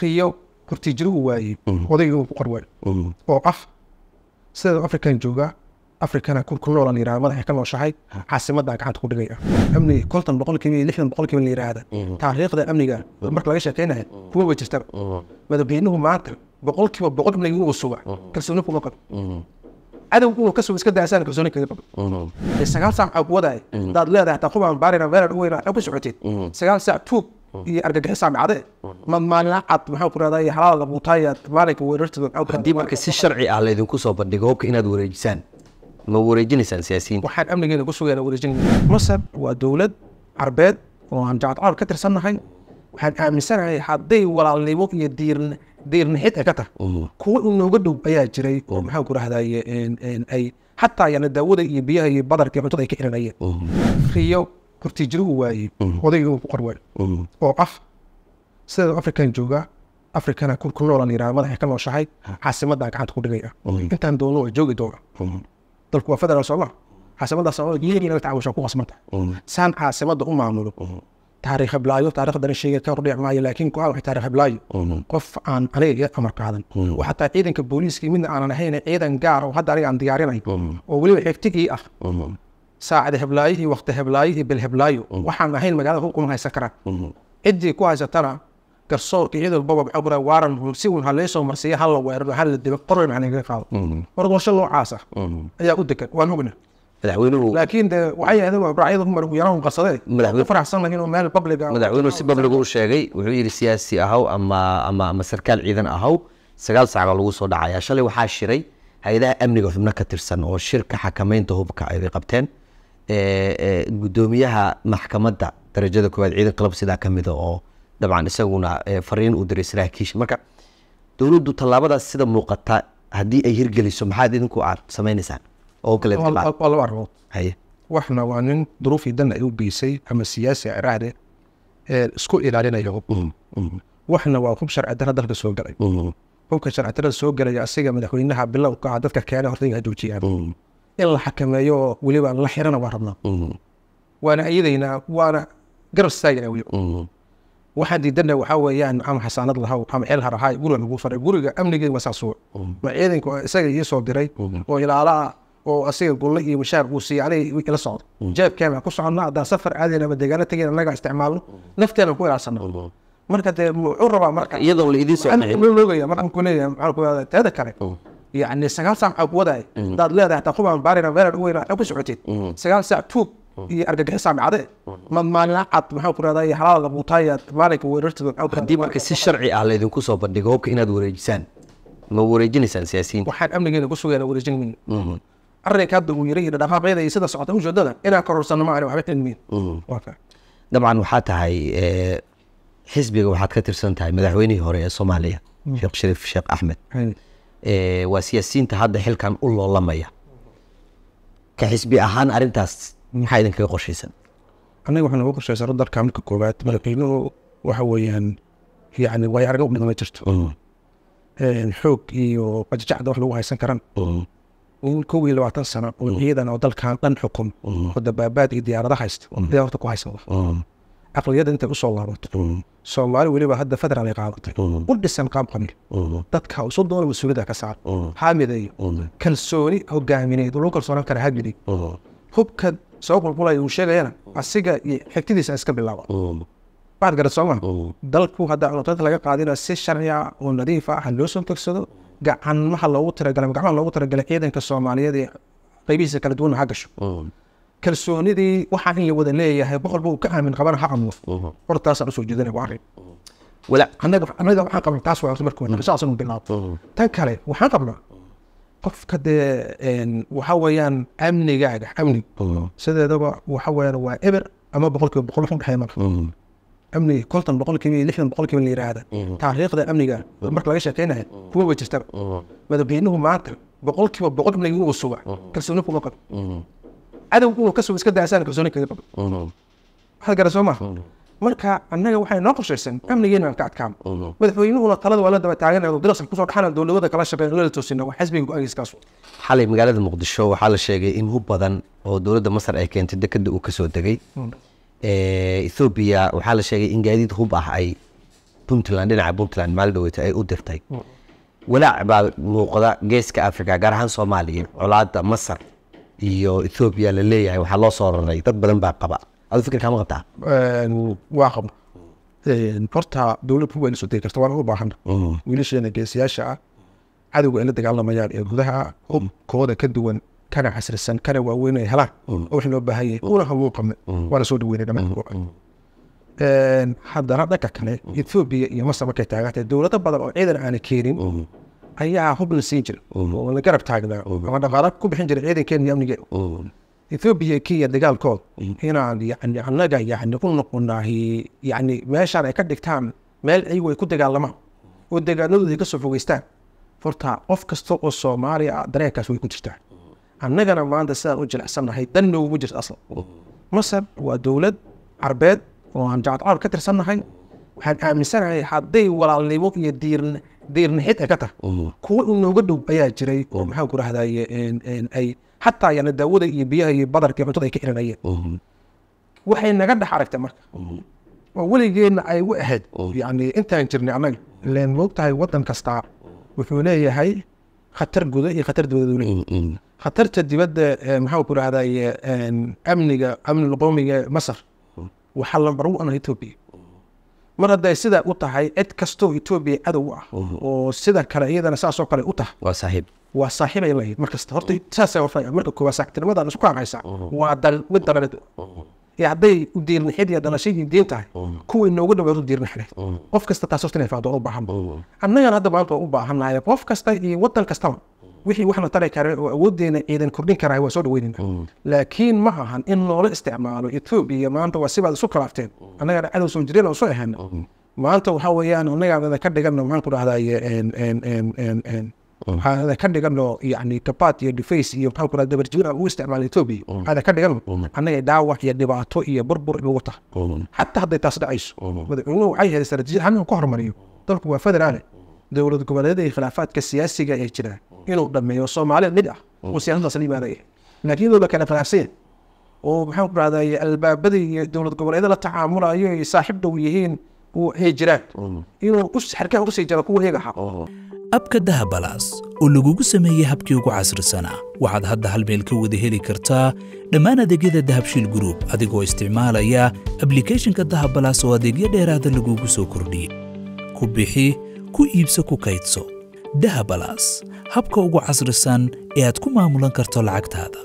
riyo hortiijirigu waayey odayga uu ku qorway oo ah sideeda afrikan jooga afrikana ku noola la yirahda madaxay ka nooshahay caasimadan gacanta ku dhigaya. Amniga konton boqolkiiba iyo lixdan boqolkiiba la yiraahda taariikhda amniga marka laga sheekeynaya kuma way jirtaba madaxweynuhu maanta boqolkiiba boqol amniga inuu suga kalsooni kuma qabo cadowgu inuu ka sugo iska daasaan kalsooni kaga qabo sagaal saac aa kuwadaay hadaad leedahay hataa qubaan baarina meelaan u weyna waxaa ku socoteed sagaal saac tuug iyo argagixis amcade ma maalin cad maxaa ku rahdaa iyo xalaal labuutaaya maalinka weerartada haddii marka si sharci ah laydinku soo bandhigo hubka inaad wareejisaan. Ma wareejinaysaan siyaasiyiin? Waxaan amnigeena ku sugayna wareejin masar waa dowlad carbeed oo aan jacad carab ka tirsannahay. Waxaan aaminsanahay hadday walaalnimo iyo diirn diirnixid ay ka tahay. Kuwa inooga dhow ayaa jiray. Oo maxaan ku rahdaye ay xataa yani daawada iyo biyaha iyo badarka iyo cuntada ay ka xiranayeen riyo hortiijirigu waayey odayga uu ku qorway oo ah sideeda afrikan jooga afrikana ku noola la yirahda madaxay ka nooshahay caasimadan gacanta ku dhigaya. Intaan doono waa joogi doona. Dalku waa federal sooma caasimada soomaaliya naga tacawishaa ku qasmanta saan caasimada u maamulo taariikh heblaayo taariikhdana sheega ka hordhic maayo laakiin go'aan waxay taariikh heblaayo qof aan aniga iga amar qaadan oo xataa ciidanka booliiska midna aanan ahayn ciidan gaar oo hadda aniga aan diyaarinay oo weliba xigtigii ah saacada heblaayo iyo wakti heblaayo iyo bil heblaayo. Waxaan ahayn magaalada hubkuma haysan karaan. Ciddii ku haysatana garsoorka walbaba maxaa kuraa waaran si un haleesoo marsiya hal la weeraro hal la dibo qoray macna kaga qaado. Wardoosho noocaas ah. Ayaa u degan waan ogna madaxweynuhu laakiin de waxay ahayd racyada umar ugu yaraan qarsadee Madaxweyne- faraxsan lahin oo meel public ah. Madaxweynuhu si babligu u sheegay wuxuu yidhi siyaasi ahaw ama ama ama sarkaal ciidan ahaw sagaal saac baa lagu soo dhacaya shalay waxaa shiray hay'adaha amniga xubno ka tirsan oo shirka xakameynta hubka ay qabteen guddoomiyaha maxkamadda darajada koowaad ciidan qalab sidaa ka mida oo dabcan isaguna fariin u diray saraakiisha. Marka dowladdu tallaabadaas sida muuqata haddii ay hirgeliso maxaad idinku aad samaynaysaan? Oo kale laba arrimood waxna waa nin duruufii dan ay u geysay ama siyaasi ciraahde ee isku ilaalinaya. Hub waxna waa hub sharci dalka soo galay. Hubka sharci darrada soo galaya asiga madaxweynaha bilowka dadka keena horta inay joojiyaan in la xakameeyo oo weliba la xirana waa rabnaa. Waana ayadaynaa waana garab istaagana weli waxaan diidana waxaa weeyaan ama xasaanad lahaw ama xeel harahaay guriga lagu faray. Guriga amnigeeda waa saas uwa ma ciidanku isaga ii soo diray oo ilaala ah oo asiga gulle iyo mashaar uu siiyey aniga ila socdo. Jeebkeena ku soconna haddaan safar aadayna ama deegaano tegayna annaga isticmaalno. Nafteena ku ilaalsano marka dee wuxuu rabaa marka. Iyadoo la idiin soo dhicin loogaya markaan ku leeyahay maxaan ku leeyahay teeda kale yacni sagaal saac aa kuwadaay hadaad leedahay hataa qubaan baarina meelaan u weyna waxaa ku socoteed sagaal saac tuug iyo argagixis amcade ma maalin cad maxaa ku rahdaa iyo xalaal labuutaaya maalinka ku haddii marka si sharci ah laydinku soo bandhigo hubka inaad wareejisaan ma wareejinaysaan siyaasiyiin waxaan amnigeena ku sugayna wareejin arrinka hadda uu yiri iyo dhaqaaqyada iyo sida socota ujeedada inaan kororsanno ma waxba cilmiin ka. Dabcan waxaa tahay xisbiga waxaad ka tirsan tahay madaxweynihii hore ee soomaaliya sheekh shariif sheekh axmed waa siyaasiyiinta hadda xilkan u loolamaya. Ka xisbi ahaan arrintaas maxaa idinkaga qorshaysan? Anaga waxaan ugu qorshaysan dalka marka koowaad madaxweynuhu waxa weeyaan yacni way araga u jirto. Xoog iyo qajajacda wax lagu haysan karan. In kow iyo labaatan sano oo ciidan oo dalkan dhan xukum. Oo dabaabaad iyo diyaarada haysta ayaa horta ku haysan aqliyadda intay u soo laabato soomaali weliba hadda federaal ay qaadatay u dhisan qaab qabiil dadka isu doona mas'uuliyadda ka saar. Haamideeyo kalsooni hogaamineed lagu kalsoonaan kara hagili hubka soo qulqulaya uu sheegayana asiga iyo xigtidiisa iska bilaaba. Waxaad garat sooma dalku hadda cuntada laga qaadina si sharciya oo nadiif ah ha loo soo tagsado gacanmaha loogu talagalay gacmaha loogu talagalay ciidanka soomaaliyeed ee qaybihiisa kala duwan ha gasho kalsoonidii waxaa in la wada leeyahay boqolba uu ka aamin qabana ha amno hortaasaan u soo jeedinaya waa arrin annaga waxaan qabnaa taas waa marka wanaag. Saas inuu bilaabo. Tan kale waxaan qabnaa qofka dee waxa weeyaan amnigaaga amnig sideedaba waxa weeyaan waa eber ama boqolkiiba boqol wax u dhexeeya marka amniga konton boqolkiiba lixdan boqolkiiba la yiraahda taariikhda amniga marka laga sheekeynaya kuma way jirtaba madaxweynuhu maanta boqolkiiba boqol amniga suga kalsooni kuma qabo cadowgu inuu ka sugo iska daasaan kalsooni kaga qabo waxaad gara soo maha marka annaga waxay noo qorshaysan amnigeena aan ka adkaano madaxweynuhuna talada waa la daba taagan dirasa ku soo dhaxana dowladada kala shaqeyn lala toosina. Waa xisbiga go'aankiiskaas xalay magaalada muqdisho waxaa la sheegay in hub badan oo dowladda masar ay keentay dekeda uu ka soo degay. Ee, ethoobia waxaa la sheegay in gaadiid hub ah ay puntland dhinaca puntland maalin dhaweyta ay u dirtay. Walaac baa muuqda geeska africa gaar ahaan soomaaliya colaada masar iyo ethoobiya la leeyahay waxaa loo soo raray. Dad badan baa qaba. Adu fikirkaa ma qabtaa waa qabna horta dowladda waa soo degi karta waana u baahan. Wiilasheena geesiyaasha ah cadowga ay la dagaalamayaan ee gudaha hubkooda ka duwan kana casrisan kana waaweyn ay helaan. Oo wix loo baahan yahay. Una hawo qabne. Waana soo dhaweynay dhammaan haddana dhanka kale ethoobiya iyo masar markay taagantahay dowlado badan oo ciidan aana keenin ayaa hub la siin jira. Oo la garab taagnaa ama dhaqaala ku bixin jira ciidankeena iyo amnigeena ethoobiya kenya dagaalkood. Inaan yani annaga yani u noqonahay yani meeshaan ay ka dhigtaan meel ayagu ay ku dagaalamaan oo deegaanadooda ay ka soo fogeystaan. Horta qof kasta oo soomaaliya ah dareenkaas way ku jirtaa. Annagana maanta sidaan u jilicsannahay dan nooguma jirto aslan masar waa dowlad carbeed oo aan jacad carab ka tirsannahay. Waxaan aaminsanahay hadday walaalnimo iyo diir diirnixid ay ka tahay kuwa inooga dhow ayaa jiray oo maxaan ku rahdaye ay xataa yani daawada iyo biyaha iyo badarka cuntada ay ka irinayeen waxay naga dhex aragtay marka. Oo weligeedna ay u ahayd. Yani intaan jirnay annaga ileen moogtahay waddan kastaa wuxuu leeyahay khatar guda iyo khatar leeyahay khatarta dibadda maxaan ku rahdaye amniga amni qoomiga masar. Waxaa lambar u ana etoobiya mar hadday sidaa u tahay cid kastoo etoobiya cadow ah oo sida kale iyadana saasoo kale u tahay. Waa saaxiib. Waa saaxiibay lahayd markasta. Horta saasa horta marka koowaad saaxiibtinimadan isku qancaysaa waa dal mid dalaled ee hadday u diirnixid iyo dhalashadii diin tahay kuwii noogu dhawaad u diirnixid qof kasta taas horta inay faado u baahan annagana hadda maanta u baahannahay qof kasta iyo waddan kastaba wixii waxna tari kare oo awooddeena ciidan kordhin karahay waa soo dhaweynayna laakiin ma ahan in loola isticmaalo etoobiya maanta waa sibaad isu kalaafteen annagana cadow soo jireen oo soo ahana maanta waxaa weeyaan annagaa ka dhigano maxaan ku dhahdaye waxaan ka dhigano yani kabaad iyo deface iyo maxaan ku dhahda dabarjibin aan u isticmaalo etoobiya ada ka dhigano annaga dhaawac iyo dhibaato iyo burbur inugu tahay xataa hadday taas dhacayso madaxweynuhu waxay helay istaraatiijiyad hal ku hormariyo. Dalku waa federaale dowlad goboleedyada iyo khilaafaadka siyaasiga ee jira inuu dhameeyo soomaalida mid ah oo siyaasaddaas la yimaadaya laakiin iyadoo la kala khilaafsan oo maxaan ku albaabada iyo dowlad goboleedyada la tacaamulayo ay saaxiib dhow yihiin ay jiraan inuu xarkaha u sii jaro kuwa iyaga ahaa abka dahabalaas oo lagugu sameeyey habkii ugu casrisanaa waxaad hadda hal meel ka wada heli kartaa dhammaan adeegyada dahabshiil gruub adigoo isticmaalaya ablikhethonka dahabalaas oo adeegyo dheeraada lagugu soo kordhiyey ku bixi ku iibso ku kaydso dahabalaas habka ugu casrisan ee aad ku maamulan karto lacagtaada